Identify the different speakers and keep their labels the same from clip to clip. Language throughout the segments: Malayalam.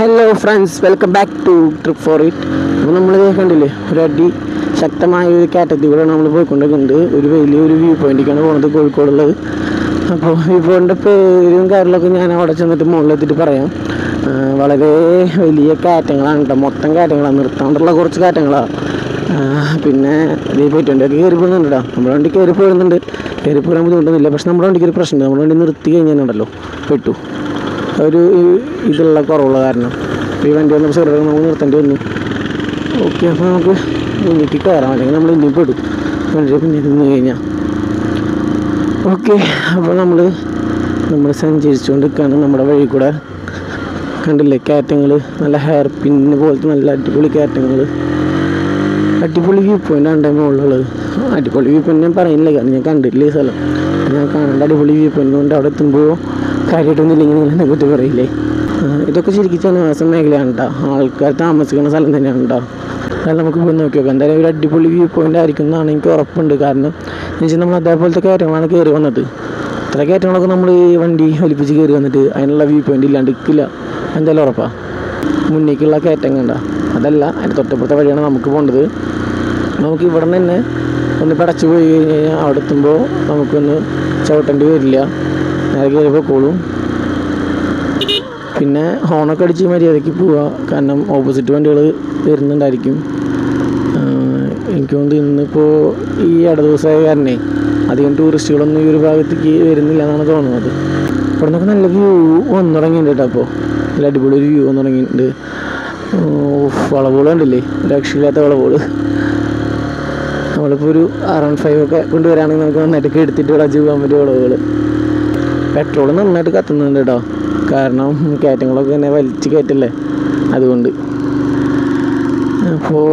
Speaker 1: Hello friends welcome back to trip for it അപ്പോൾ നമ്മൾ കണ്ടില്ലേ? ഒരു അടി ശക്തമായ ഒരു കാറ്റഗറിയിലൂടെ നമ്മൾ പോയിക്കൊണ്ടിരിക്കുന്നത് ഒരു വലിയൊരു വ്യൂ പോയിന്റിലേക്കാണ് പോകുന്നത് കോഴിക്കോടുള്ളത്. അപ്പോൾ വ്യൂ പോയിന്റെ പേരും കാര്യങ്ങളൊക്കെ ഞാൻ അവിടെ ചെന്നിട്ട് മുകളിലെത്തിയിട്ട് പറയാം. വളരെ വലിയ കാറ്റങ്ങളാണ് കേട്ടോ. മൊത്തം കാറ്റങ്ങളാണ്. നിർത്താണ്ടുള്ള കുറച്ച് കാറ്റങ്ങളാണ് പിന്നെ ഇതേ പോയിട്ടുണ്ടൊക്കെ കയറി പോകുന്നുണ്ട് കേട്ടോ. നമ്മുടെ വണ്ടി കയറി പോകുന്നുണ്ട് കയറി പോകാൻ ബുദ്ധിമുട്ടൊന്നുമില്ല. പക്ഷെ നമ്മുടെ വണ്ടിക്ക് ഒരു പ്രശ്നമുണ്ട്. നമ്മുടെ വണ്ടി നിർത്തി കഴിഞ്ഞാൽ ഉണ്ടല്ലോ. പെട്ടു. ഒരു ഇതുള്ള കുറവുള്ള കാരണം. ഈ വണ്ടി വന്നപ്പോൾ സിഗരറ്റ് നമുക്ക് നിർത്തേണ്ടി വന്നു. ഓക്കെ അപ്പോൾ നമുക്ക് മുന്നിലേക്ക് കയറാം. അല്ലെങ്കിൽ നമ്മൾ ഇനിയും പെടും. വണ്ടി പിന്നെ നിന്ന് കഴിഞ്ഞാൽ ഓക്കെ അപ്പോൾ നമ്മൾ നമ്മൾ സഞ്ചരിച്ചുകൊണ്ട് നിൽക്കുകയാണ് നമ്മുടെ വഴി കൂടെ കണ്ടില്ലേ? കയറ്റങ്ങൾ നല്ല ഹെയർ പിന്ന് പോലത്തെ നല്ല അടിപൊളി കയറ്റങ്ങൾ അടിപൊളി വ്യൂ പോയിന്റ് ആണ് മുകളിലുള്ളത്. അടിപൊളി വ്യൂ പോയിന്റ് ഞാൻ പറയുന്നില്ല. കാരണം ഞാൻ കണ്ടിട്ടില്ല ഈ സ്ഥലം. ഞാൻ കാണേണ്ട അടിപൊളി വ്യൂ പോയിന്റ് കൊണ്ട് അവിടെ എത്തുമ്പോൾ കാര്യമായിട്ടൊന്നും ഇല്ലെങ്കിൽ നിങ്ങൾ കുറ്റം പറയില്ലേ ഇതൊക്കെ ശരിക്കും ജനവാസ മേഖലയാണ് കേട്ടോ ആൾക്കാർ താമസിക്കുന്ന സ്ഥലം തന്നെയാണ് കേട്ടോ അതായത് നമുക്ക് പോയി നോക്കി നോക്കാം. എന്തായാലും ഒരു അടിപൊളി വ്യൂ പോയിന്റ് ആയിരിക്കും എന്നാണ് എനിക്ക് ഉറപ്പുണ്ട്. കാരണം എന്ന് വെച്ചാൽ നമ്മൾ അതേപോലത്തെ കയറ്റങ്ങളാണ് കയറി വന്നത്. ഇത്ര കയറ്റങ്ങളൊക്കെ നമ്മൾ ഈ വണ്ടി ഒലിപ്പിച്ച് കയറി വന്നിട്ട് അതിനുള്ള വ്യൂ പോയിന്റ് ഇല്ലാണ്ട് ഇരിക്കില്ല എന്തായാലും ഉറപ്പാണ് മുന്നേക്കുള്ള കയറ്റം കണ്ട അതല്ല അതിന്റെ തൊട്ടപ്പുറത്തെ വഴിയാണ് നമുക്ക് പോകേണ്ടത് നമുക്ക് ഇവിടെ നിന്ന് ഒന്ന് പടച്ചു പോയി കഴിഞ്ഞ് കഴിഞ്ഞാൽ അവിടെ എത്തുമ്പോൾ നമുക്കൊന്ന് ചവിട്ടേണ്ടി വരില്ല. നേരെ കയറി പോയിക്കോളും പിന്നെ ഹോണൊക്കെ അടിച്ച് മര്യാദയ്ക്ക് പോവുക കാരണം ഓപ്പോസിറ്റ് വണ്ടികൾ വരുന്നുണ്ടായിരിക്കും. എനിക്ക് ഇന്നിപ്പോൾ ഈ ഇട ദിവസമായ കാരണേ അധികം ടൂറിസ്റ്റുകളൊന്നും ഈ ഒരു ഭാഗത്തേക്ക് വരുന്നില്ല എന്നാണ് തോന്നുന്നത്. ഇവിടെ നിന്നൊക്കെ നല്ല വ്യൂ വന്നു തുടങ്ങിയിട്ടുണ്ട് അപ്പോൾ നല്ല അടിപൊളി ഒരു വ്യൂ വന്നു തുടങ്ങിയിട്ടുണ്ട് വളവുകൾ കണ്ടില്ലേ? രക്ഷയില്ലാത്ത വളവുകൾ. നമ്മളിപ്പോൾ ഒരു വൺ ഫൈവ് ഒക്കെ കൊണ്ടുവരാണെങ്കിൽ നമുക്ക് നന്നായിട്ട് എടുത്തിട്ട് അജീവ് പോകാൻ പറ്റിയ വളവുകൾ. പെട്രോൾ നന്നായിട്ട് കത്തുന്നുണ്ട് കേട്ടോ കാരണം കയറ്റങ്ങളൊക്കെ ഇങ്ങനെ വലിച്ച് കയറ്റല്ലേ? അതുകൊണ്ട്. അപ്പോൾ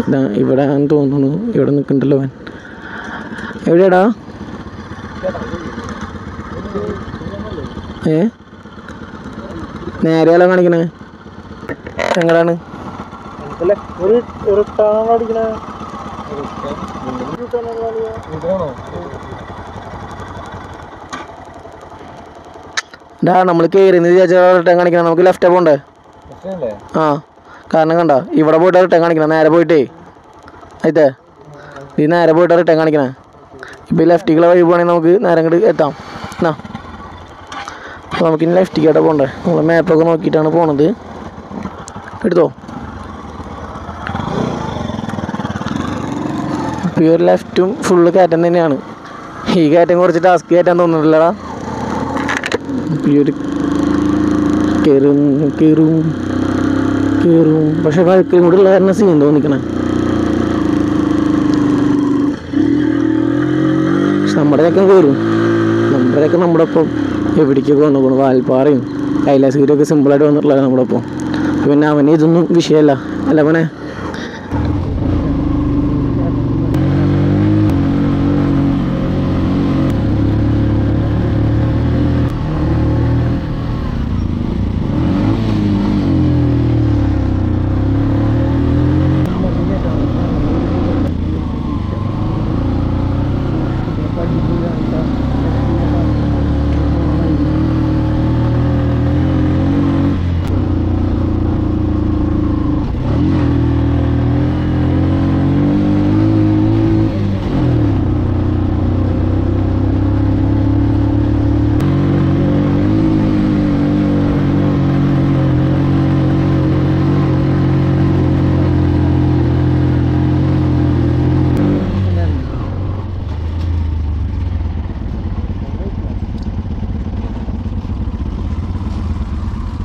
Speaker 1: ഇതാ ഇവിടെ ആണെന്ന് തോന്നുന്നു. ഇവിടെ നിൽക്കണ്ടല്ലോ അവൻ. എവിടെയാടാ? ഏ? നേരെയല്ല കാണിക്കണേ? എങ്ങടാണ്?
Speaker 2: ഒരു
Speaker 1: ഡാ നമ്മൾ കയറി റിട്ടേൺ കാണിക്കണം. നമുക്ക് ലെഫ്റ്റ് പോണ്ടേ? ആ കാരണം കണ്ട ഇവിടെ പോയിട്ട് റിട്ടേൺ കാണിക്കണം. നേരെ പോയിട്ടേ. ആയിട്ടേ ഈ നേരെ പോയിട്ട് റിട്ടേൺ കാണിക്കണേ. ഇപ്പം ഈ ലെഫ്റ്റിക്കുള്ള വഴി പോകണമെങ്കിൽ നമുക്ക് നേരെ അങ്ങോട്ട് എത്താം. എന്നാ അപ്പോൾ നമുക്കിനി ലെഫ്റ്റിക്കായിട്ട് പോകണ്ടേ നമ്മൾ മാപ്പൊക്കെ നോക്കിയിട്ടാണ് പോണത്. എടുത്തോ? ഒരു ലെഫ്റ്റും ഫുള്ള് കയറ്റം തന്നെയാണ്. ഈ കയറ്റം കുറച്ച് ടാസ്ക് കയറ്റാൻ തോന്നുന്നില്ലടാ ഈ ഒരു കയറും കയറും കയറും പക്ഷെ വഴക്കും കൂടെ ഉള്ള കാരണം സീൻ തോന്നിക്കണേ. പക്ഷെ നമ്മുടെയൊക്കെ കയറും നമ്മുടെയൊക്കെ നമ്മുടെ ഒപ്പം എവിടേക്കൊക്കെ വന്നു വാൽപ്പാറയും കൈലാസഗിരിയൊക്കെ സിമ്പിളായിട്ട് വന്നിട്ടുള്ളതാണ് നമ്മുടെ ഒപ്പം പിന്നെ അവനെ ഇതൊന്നും വിഷയമല്ല. അല്ല അവനെ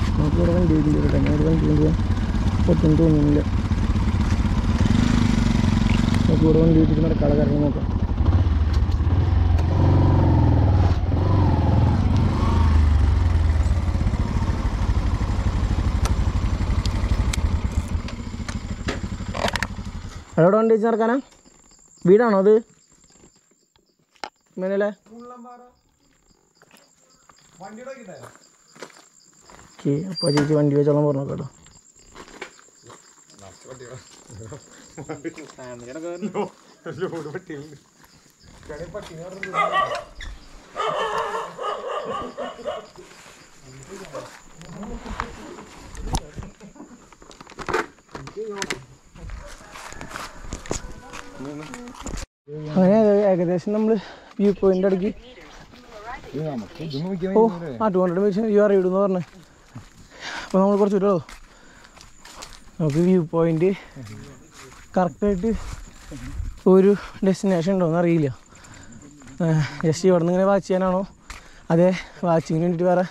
Speaker 1: നമുക്കിവിടെ വണ്ടി ഇല്ല ഞാൻ ഒരു വണ്ടി കൊണ്ട് ഒട്ടും തോന്നുന്നില്ല നമുക്ക് ഇവിടെ വണ്ടി വെച്ചിട്ട് നടക്കാതെ കറങ്ങി നോക്കാം എവിടെ വണ്ടി വെച്ച് നടക്കാനാ? വീടാണോ അത്? ഇങ്ങനല്ലേ ഓക്കെ അപ്പോൾ ചേച്ചി വണ്ടി വെച്ചോളാൻ പറഞ്ഞു കേട്ടോ അങ്ങനെ ഏകദേശം നമ്മൾ വ്യൂ പോയിന്റ് അടുക്കി. ഓ ആ ടു ഹൺഡ്രഡ് മീറ്റർ വ്യൂ അറിയിടുന്നു പറഞ്ഞു. അപ്പോൾ നമ്മൾ കുറച്ച് വിട്ടോ നമുക്ക് വ്യൂ പോയിന്റ് കറക്റ്റായിട്ട് ഒരു ഡെസ്റ്റിനേഷൻ ഉണ്ടോ എന്ന് അറിയില്ല. ജസ്റ്റ് ഇവിടെ നിന്ന് ഇങ്ങനെ വാച്ച് ചെയ്യാനാണോ? അതെ വാച്ചിങ്ങിന് വേണ്ടിയിട്ട് വേറെ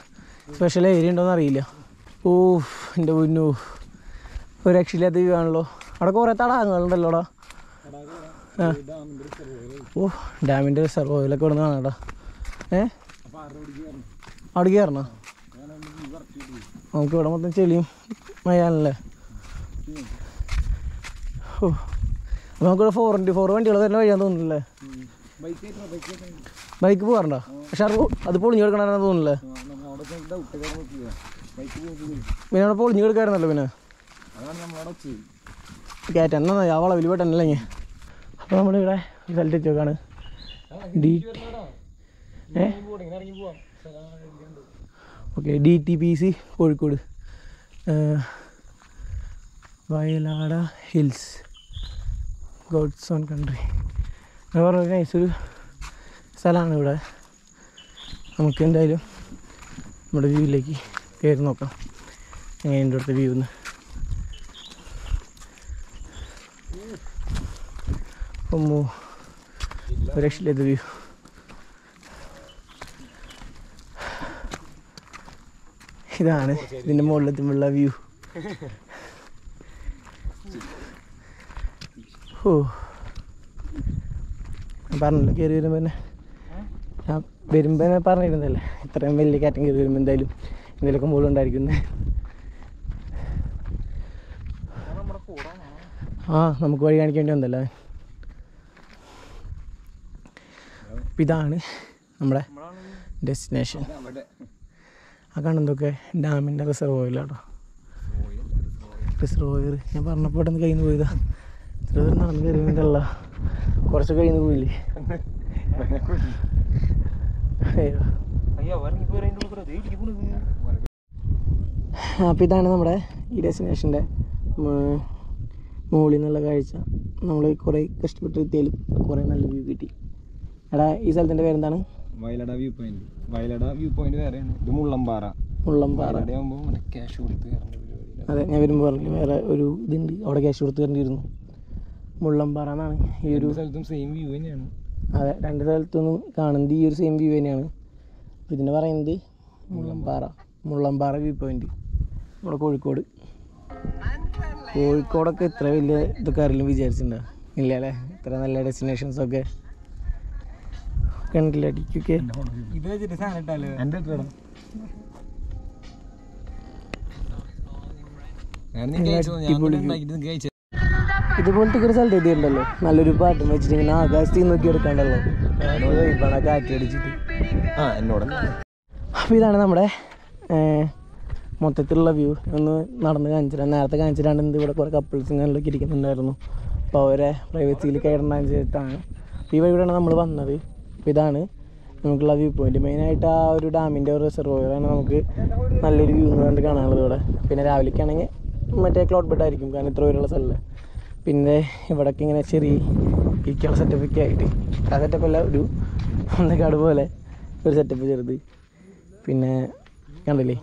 Speaker 1: സ്പെഷ്യൽ ഏരിയ ഉണ്ടോയെന്ന് അറിയില്ല. ഓ എന്റെ പൊന്നു. ഒരു രക്ഷയില്ലാത്ത വ്യൂ ആണല്ലോ. അവിടെ കുറേ തടാകങ്ങളുണ്ടല്ലോടാ. ഓ ഡാമിന്റെ റിസർവോയിലൊക്കെ ഇവിടെ നിന്ന് കാണാടാ ഏ? അവിടെ കയറണോ? നമുക്ക് ഇവിടെ മൊത്തം ചെളിയും മയാനല്ലേ ഓ. അപ്പോൾ നമുക്കിവിടെ ഫോർ ഇന്റു ഫോർ വണ്ടികൾ തന്നെ വഴിയാന്ന് തോന്നുന്നില്ലേ? ബൈക്ക് പോകാറുണ്ടോ? പക്ഷെ അത് പോ- അത് പൊളിഞ്ഞു കിടക്കണമെന്ന് തോന്നുന്നില്ലേ? പിന്നെ അവിടെ പൊളിഞ്ഞു കിടക്കായിരുന്നല്ലോ പിന്നെ. കയറ്റം എന്നാ ആ വളവിൽ പോയിട്ടല്ലേ അപ്പോൾ നമ്മളിവിടെ ഒരു സ്ഥലത്ത് എത്തിയോക്കാണ് D okay D T P C Kozhikode. Vayalada hills God's own country. എന്ന് പറഞ്ഞ നൈസൊരു സ്ഥലമാണ് ഇവിടെ. നമുക്ക് എന്തായാലും നമ്മുടെ വ്യൂവിലേക്ക് കയറി നോക്കാം. എങ്ങനെയുണ്ട് ഇവിടുത്തെ വ്യൂ എന്ന് ഒമ്മോ ഒരു രക്ഷയില്ലാത്ത വ്യൂ ഇതാണ് ഇതിന്റെ മുകളിലെത്തുമ്പോഴുള്ള വ്യൂ ഓ പറഞ്ഞല്ലോ കയറി വരുമ്പോൾ തന്നെ? ഞാൻ വരുമ്പോൾ തന്നെ പറഞ്ഞിരുന്നല്ലേ ഇത്രയും വലിയ കാറ്റം കയറി വരുമ്പോൾ എന്തായാലും എന്തെങ്കിലുമൊക്കെ മുകളിലുണ്ടായിരിക്കുന്നത് ആ നമുക്ക് വഴി കാണിക്കേണ്ടി വന്നല്ലേ അപ്പം ഇതാണ് നമ്മുടെ ഡെസ്റ്റിനേഷൻ ആ കാണുന്നതൊക്കെ ഡാമിന്റെ റിസർവോയിലാട്ടോ റിസർവോയർ ഞാൻ പറഞ്ഞപ്പോൾ പെട്ടെന്ന് കയ്യിൽ നിന്ന് പോയതാ. ഇത്ര ദൂരം നടന്ന് കയറിയതല്ല. കുറച്ച് കയ്യിൽ നിന്ന് പോയില്ലേ അപ്പം ഇതാണ് നമ്മുടെ ഈ ഡെസ്റ്റിനേഷന്റെ മുകളിൽ നിന്നുള്ള കാഴ്ച. നമ്മൾ കുറേ കഷ്ടപ്പെട്ട് എത്തിയാലും കുറേ നല്ല വ്യൂ കിട്ടി. എടാ ഈ സ്ഥലത്തിന്റെ പേരെന്താണ്?
Speaker 2: Vayalada view point Vayalada view point വേറെയാണ്. ഇത് മുള്ളംപാറ.
Speaker 1: മുള്ളംപാറ.
Speaker 2: ആകുമ്പോൾ മറ്റേ ക്യാഷ് കൊടുത്ത് കയറേണ്ട പരിപാടി
Speaker 1: അതെ ഞാൻ വരുമ്പോൾ പറഞ്ഞു വേറെ ഒരു ഇതുണ്ട്. അവിടെ ക്യാഷ് കൊടുത്ത് തരേണ്ടിയിരുന്നു മുള്ളംപാറ എന്നാണ് ഈ ഒരു
Speaker 2: സ്ഥലത്തും സെയിം വ്യൂ തന്നെയാണ്.
Speaker 1: അതെ രണ്ട് സ്ഥലത്തൊന്നും കാണുന്നത് ഈ ഒരു സെയിം വ്യൂ തന്നെയാണ്. ഇതിന് പറയുന്നത് മുള്ളംപാറ. മുള്ളംപാറ വ്യൂ പോയിന്റ് നമ്മുടെ കോഴിക്കോട്. കോഴിക്കോടൊക്കെ ഇത്ര വലിയ ഇതൊക്കെ ആരെങ്കിലും വിചാരിച്ചിട്ടുണ്ടോ? ഇല്ല അല്ലേ? ഇത്ര നല്ല ഡെസ്റ്റിനേഷൻസ് ഒക്കെ കണ്ടില്ല അടിക്കൊക്കെ
Speaker 2: ഇത് വെച്ചിട്ട് സാധനം ഇട്ടാലോ എന്റെ ഇട്ടോ
Speaker 1: ഇതുപോലത്തെ ഒരു സ്ഥലത്ത് എത്തിയിട്ടുണ്ടല്ലോ നല്ലൊരു പാട്ടും വെച്ചിട്ട് ഇങ്ങനെ ആകാശത്തിൽ നോക്കി എടുക്കണ്ടല്ലോ കാറ്റടിച്ചിട്ട് ആ
Speaker 2: എന്നോട്.
Speaker 1: അപ്പോൾ ഇതാണ് നമ്മുടെ മൊത്തത്തിലുള്ള വ്യൂ. ഒന്ന് നടന്ന് കാണിച്ചിട്ടാണ് നേരത്തെ കാണിച്ചിട്ടാണ് ഇവിടെ കുറേ കപ്പിൾസ് ഇങ്ങനെയൊക്കെ ഇരിക്കുന്നുണ്ടായിരുന്നു. അപ്പോൾ അവരെ പ്രൈവസിയിൽ കയറണം ചെയ്തിട്ടാണ് ഈ വഴിയാണ് നമ്മൾ വന്നത്. അപ്പോൾ ഇതാണ് നമുക്കുള്ള വ്യൂ പോയിന്റ് മെയിനായിട്ട് ആ ഒരു ഡാമിന്റെ ഒരു റിസർവോയറാണ് നമുക്ക് നല്ലൊരു വ്യൂ കണ്ട് കാണാനുള്ളത് ഇവിടെ. പിന്നെ രാവിലേക്കാണെങ്കിൽ മറ്റേ ക്ലോഡ് ബെഡ് ആയിരിക്കും കാരണം ഇത്ര പേരുള്ള സ്ഥലമല്ലേ. പിന്നെ ഇവിടൊക്കെ ഇങ്ങനെ ചെറിയ ഇരിക്കാനുള്ള സെറ്റപ്പൊക്കെ ആയിട്ട്. ആ സെറ്റപ്പ് അല്ല ഒരു ഒന്നേക്കാട് പോലെ ഒരു സെറ്റപ്പ് ചെറുത്. പിന്നെ കണ്ടില്ലേ?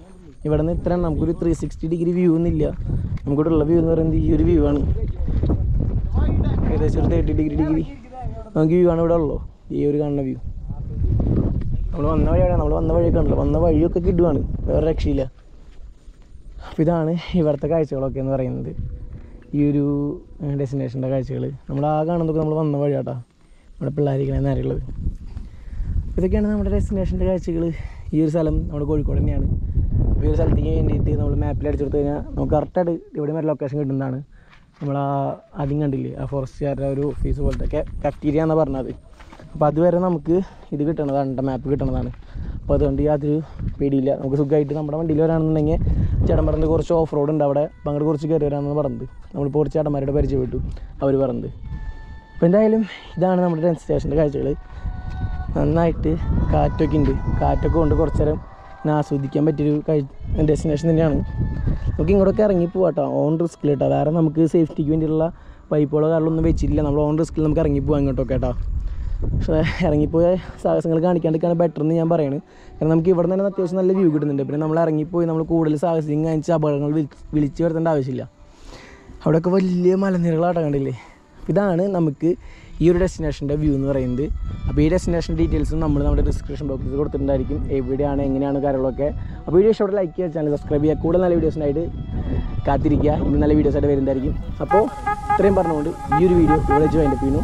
Speaker 1: ഇവിടെ നിന്ന് ഇത്ര നമുക്കൊരു ത്രീ സിക്സ്റ്റി ഡിഗ്രി വ്യൂ ഒന്നുമില്ല. നമുക്കിവിടെ ഉള്ള വ്യൂ എന്ന് പറയുന്നത് ഈ ഒരു വ്യൂ ആണ്. ഏകദേശം ഒരു തേർട്ടി ഡിഗ്രി ഡിഗ്രി നമുക്ക് വ്യൂ ആണ് ഇവിടെ ഉള്ളൂ? ഈ ഒരു കാണുന്ന വ്യൂ നമ്മൾ വന്ന വഴിയാണ് നമ്മൾ വന്ന വഴിയൊക്കെ ഉണ്ടല്ലോ വന്ന വഴിയൊക്കെ കിടുവാണ്. വേറെ രക്ഷയില്ല. അപ്പോൾ ഇതാണ് ഇവിടുത്തെ കാഴ്ചകളൊക്കെ എന്ന് പറയുന്നത്. ഈ ഒരു ഡെസ്റ്റിനേഷന്റെ കാഴ്ചകൾ. നമ്മൾ ആ കാണുന്നതൊക്കെ നമ്മൾ വന്ന വഴിയാട്ടാ. നമ്മുടെ പിള്ളേരിക്കണേ നേരെയുള്ളത്. ഇതൊക്കെയാണ് നമ്മുടെ ഡെസ്റ്റിനേഷന്റെ കാഴ്ചകൾ. ഈ ഒരു സ്ഥലം നമ്മുടെ കോഴിക്കോട് തന്നെയാണ്. അപ്പോൾ ഈ ഒരു സ്ഥലത്തേക്ക് വേണ്ടിയിട്ട് നമ്മൾ മാപ്പിൽ അടിച്ചു കൊടുത്തു കഴിഞ്ഞാൽ നമുക്ക് കറക്റ്റായിട്ട് ഇവിടെ വരെ ലൊക്കേഷൻ കിട്ടുന്നതാണ്. നമ്മൾ ആ ആദ്യം കണ്ടില്ലേ? ആ ഫോറസ്റ്റുകാരുടെ ഒരു ഓഫീസ് പോലത്തെ കഫ്റ്റീരിയ എന്നാണ് പറഞ്ഞത്. അപ്പോൾ അതുവരെ നമുക്ക് ഇത് കിട്ടണതാണ് മാപ്പ് കിട്ടണതാണ്. അപ്പോൾ അതുകൊണ്ട് യാതൊരു പേടിയില്ല. നമുക്ക് സുഖമായിട്ട് നമ്മുടെ വണ്ടിയിൽ വരാണെന്നുണ്ടെങ്കിൽ പറഞ്ഞത് കുറച്ച് ഓഫ് റോഡ് ഉണ്ട് അവിടെ. അപ്പം അങ്ങോട്ട് കുറച്ച് കയറി വരാമെന്ന് പറഞ്ഞത്. നമ്മളിപ്പോൾ കുറച്ച് ചേട്ടന്മാരുടെ പരിചയപ്പെട്ടു അവർ പറഞ്ഞത്. അപ്പോൾ എന്തായാലും ഇതാണ് നമ്മുടെ ടെൻ സ്റ്റേഷന്റെ കാഴ്ചകൾ നന്നായിട്ട് കാറ്റൊക്കെ ഉണ്ട്. കാറ്റൊക്കെ കൊണ്ട് കുറച്ച് നേരം ആസ്വദിക്കാൻ പറ്റിയൊരു ഡെസ്റ്റിനേഷൻ തന്നെയാണ്. നമുക്ക് ഇങ്ങോട്ടൊക്കെ ഇറങ്ങി പോവാട്ടോ ഓൺ റിസ്കിൽ കേട്ടോ. വേറെ നമുക്ക് സേഫ്റ്റിക്ക് വേണ്ടിയിട്ടുള്ള പൈപ്പുകളോ കാര്യങ്ങളൊന്നും വെച്ചിട്ടില്ല. നമ്മൾ ഓൺ റിസ്കിൽ നമുക്ക് ഇറങ്ങി പോകാം ഇങ്ങോട്ടൊക്കെ കേട്ടോ. ഇറങ്ങിപ്പോയ സാഹസങ്ങൾ കാണിക്കാണ്ടിരിക്കാണ് ബെറ്റർ എന്ന് ഞാൻ പറയുന്നത് കാരണം നമുക്ക് ഇവിടെ തന്നെ അത്യാവശ്യം നല്ല വ്യൂ കിട്ടുന്നുണ്ട്. പിന്നെ നമ്മൾ ഇറങ്ങിപ്പോയി നമ്മൾ കൂടുതൽ സാഹസികം കാണിച്ച് അപകടങ്ങൾ വിളിച്ച് വരുത്തേണ്ട ആവശ്യമില്ല. അവിടെയൊക്കെ വലിയ മലനിരകളാട്ടം കണ്ടില്ലേ? ഇതാണ് നമുക്ക് ഈ ഒരു ഡെസ്റ്റിനേഷന്റെ വ്യൂ എന്ന് പറയുന്നത്. അപ്പോൾ ഈ ഡെസ്റ്റിനേഷൻ ഡീറ്റെയിൽസും നമ്മൾ നമ്മുടെ ഡിസ്ക്രിപ്ഷൻ ബോക്സിൽ കൊടുത്തിട്ടുണ്ടായിരിക്കും. എവിടെയാണ് എങ്ങനെയാണ് കാര്യങ്ങളൊക്കെ. അപ്പോൾ വീഡിയോ ഇഷ്ടപ്പെട്ട ലൈക്ക് ചെയ്യുക ചാനൽ സബ്സ്ക്രൈബ് ചെയ്യുക. കൂടുതൽ നല്ല വീഡിയോസിനായിട്ട് കാത്തിരിക്കുക. ഇനി നല്ല വീഡിയോസായിട്ട് വരുന്നതായിരിക്കും. അപ്പോൾ ഇത്രയും പറഞ്ഞുകൊണ്ട് ഈ ഒരു വീഡിയോ ഇവിടെ വെച്ച് വൈൻഡപ്പ് ചെയ്യുന്നു